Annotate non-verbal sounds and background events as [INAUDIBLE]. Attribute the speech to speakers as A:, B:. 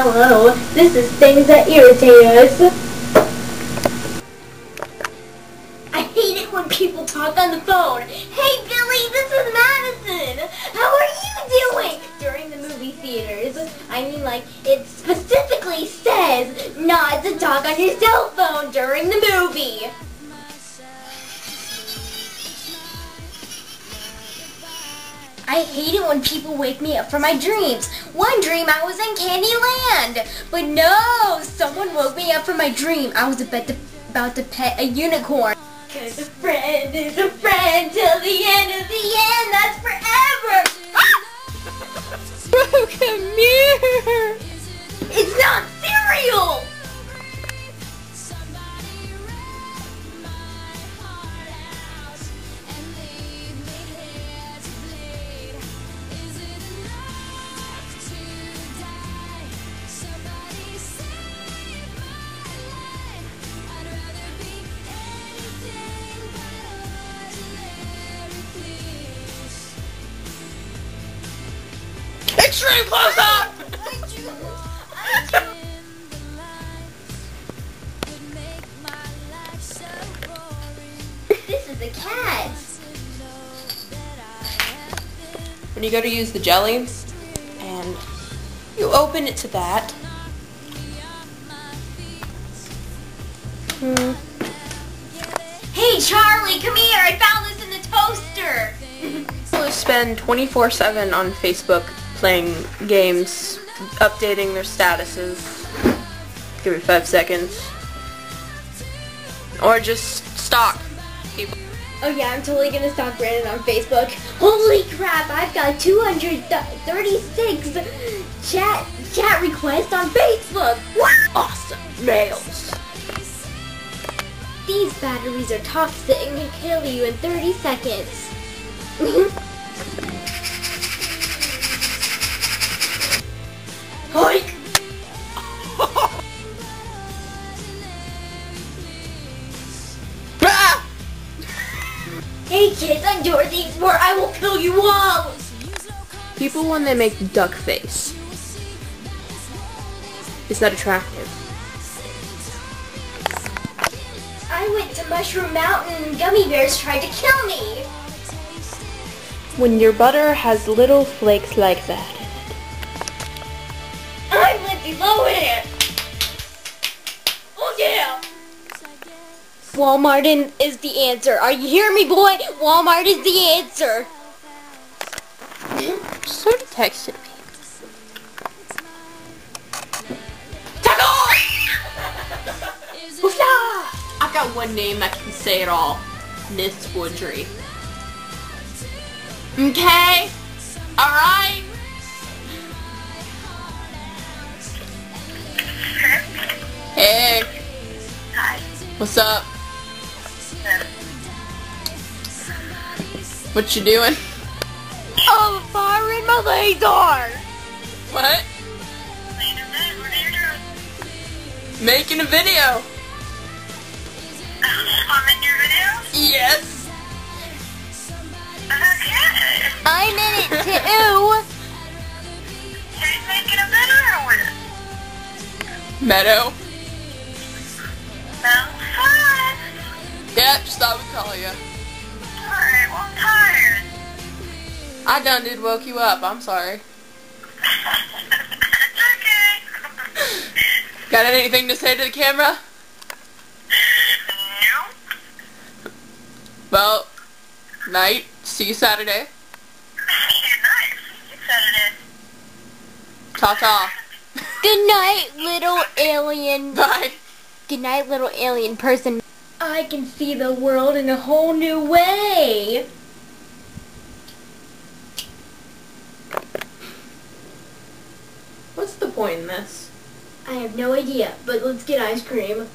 A: Hello, this is Things That Irritate Us. I hate it when people talk on the phone. Hey Billy, this is Madison. How are you doing? During the movie theaters. I mean like, it specifically says not to talk on your cell phone during the movie. I hate it when people wake me up from my dreams. One dream I was in Candyland. But no, someone woke me up from my dream. I was about to, about to pet a unicorn. Cause a friend is a friend till the end of the end. That's forever. [LAUGHS]
B: Broken mirror! Extreme close up!
A: this is a cat.
B: When you go to use the jelly, and you open it to that. Hmm.
A: Hey Charlie, come here. I found this in the toaster. [LAUGHS]
B: Spend 24-7 on Facebook playing games, updating their statuses. Give me five seconds. Or just stalk people.
A: Oh yeah, I'm totally gonna stalk Brandon on Facebook. Holy crap, I've got 236 chat chat requests on Facebook. What?
B: Awesome males.
A: These batteries are toxic and can kill you in 30 seconds. [LAUGHS] Hoik! [LAUGHS]
B: Ah!
A: Hey kids, I'm Dora the Explorer. I will kill you all.
B: People when they make duck face. Is that attractive?
A: I went to Mushroom Mountain and gummy bears tried to kill me.
B: When your butter has little flakes like that.
A: I'm Lindsay Lohan. Oh yeah. Walmart in- is the answer. Are you hearing me, boy? Walmart is the answer.
B: Sort of texted me. I've got one name that can say it all. Miss Woodry. Okay? Alright? What's up? What you doing?
A: Oh, fire in my laser.
B: What?
C: Lena, what are you doing?
B: Making a video.
C: I'm in your video?
B: Yes.
C: Okay.
A: I'm in it too.
C: Who's making a video with?
B: Meadow. Yeah, just thought we'd call you.
C: Alright, well, I'm tired.
B: I done did woke you up. I'm sorry.
C: it's okay. [LAUGHS]
B: Got anything to say to the camera?
C: no.
B: Well, night. See you Saturday.
C: You're nice. You Saturday.
B: Ta ta.
A: Good night, little alien. [LAUGHS]
B: Bye.
A: Good night, little alien person. I can see the world in a whole new way.
B: What's the point in this?
A: I have no idea, but let's get ice cream.